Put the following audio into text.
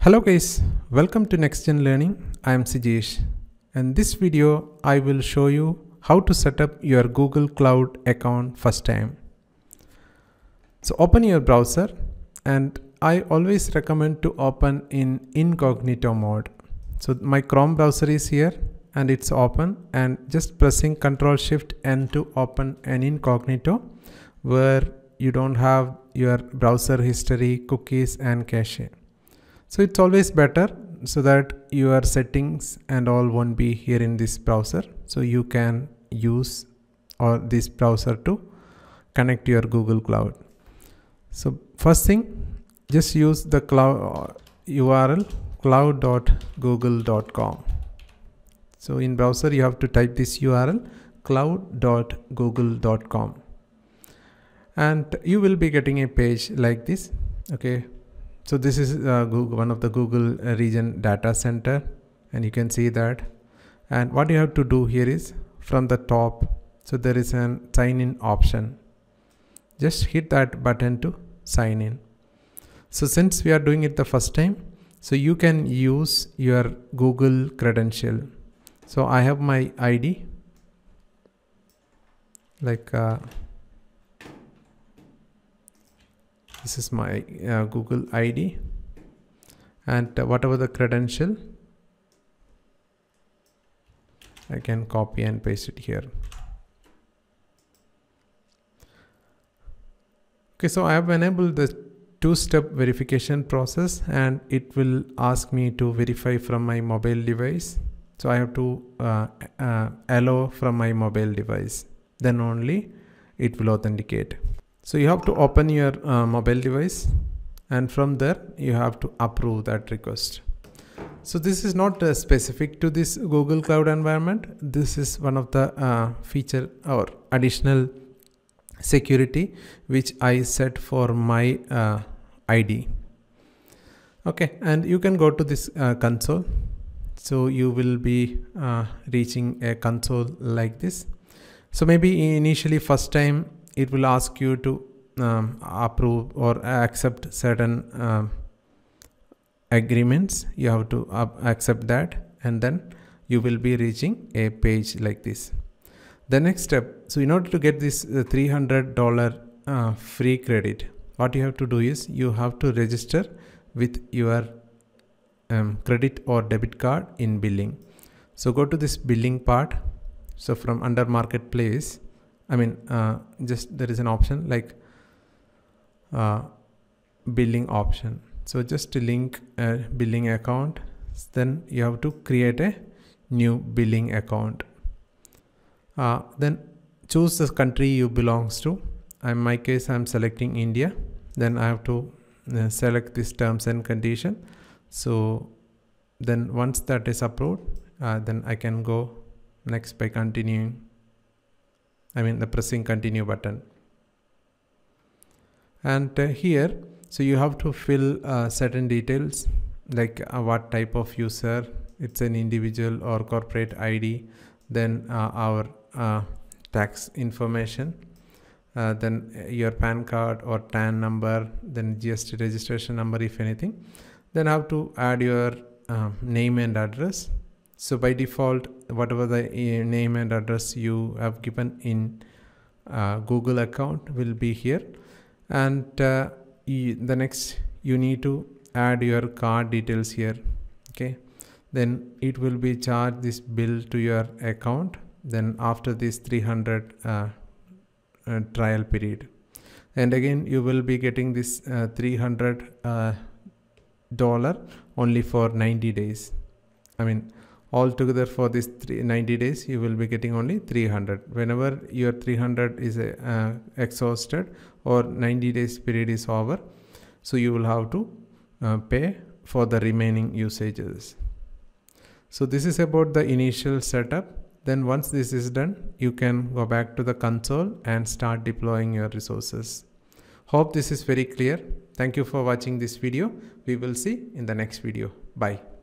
Hello guys, welcome to Next Gen Learning. I am Sijesh. In this video, I will show you how to set up your Google Cloud account first time. So open your browser and I always recommend to open in incognito mode. So my Chrome browser is here and it's open and just pressing Ctrl Shift N to open an incognito where you don't have your browser history, cookies and cache. So it's always better so that your settings and all won't be here in this browser. So you can use or this browser to connect your Google Cloud. So first thing, just use the cloud URL uh, cloud.google.com. So in browser you have to type this URL cloud.google.com and you will be getting a page like this okay so this is uh, Google, one of the Google uh, region data center and you can see that. And what you have to do here is from the top so there is an sign in option. Just hit that button to sign in so since we are doing it the first time so you can use your Google credential. So I have my ID like uh, this is my uh, Google ID and uh, whatever the credential I can copy and paste it here. Okay so I have enabled the two-step verification process and it will ask me to verify from my mobile device. So I have to uh, uh, allow from my mobile device. Then only it will authenticate so you have to open your uh, mobile device and from there you have to approve that request. So this is not uh, specific to this Google Cloud environment. This is one of the uh, feature or additional security which I set for my uh, ID. Okay, and you can go to this uh, console. So you will be uh, reaching a console like this. So maybe initially first time it will ask you to um, approve or accept certain um, agreements. You have to accept that and then you will be reaching a page like this. The next step so in order to get this uh, $300 uh, free credit what you have to do is you have to register with your um, credit or debit card in billing. So go to this billing part. So from under marketplace I mean, uh, just there is an option like uh, billing option. So just to link a billing account, then you have to create a new billing account. Uh, then choose the country you belongs to. In my case, I'm selecting India. Then I have to uh, select this terms and condition. So then once that is approved, uh, then I can go next by continuing I mean the pressing continue button. And uh, here so you have to fill uh, certain details like uh, what type of user it's an individual or corporate ID then uh, our uh, tax information uh, then your PAN card or TAN number then GST registration number if anything. Then have to add your name and address so by default whatever the uh, name and address you have given in uh, google account will be here. And uh, the next you need to add your card details here okay? Then it will be charged this bill to your account. Then after this 300 uh, uh, trial period. And again you will be getting this uh, 300 uh, dollar only for 90 days. I mean altogether for this 90 days you will be getting only 300 whenever your 300 is uh, exhausted or 90 days period is over so you will have to uh, pay for the remaining usages. So this is about the initial setup. Then once this is done you can go back to the console and start deploying your resources. Hope this is very clear. Thank you for watching this video. We will see in the next video. Bye